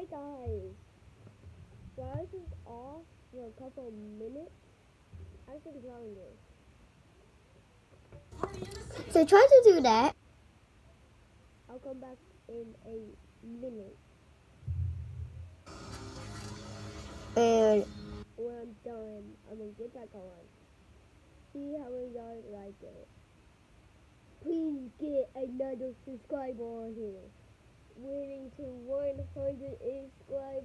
Hey guys, while this is off for a couple of minutes, I can join this. So try to do that. I'll come back in a minute And when I'm done. I'm gonna get back on. See how many guys like it. Please get another subscriber on here. Waiting to 100 subscribers. Bye.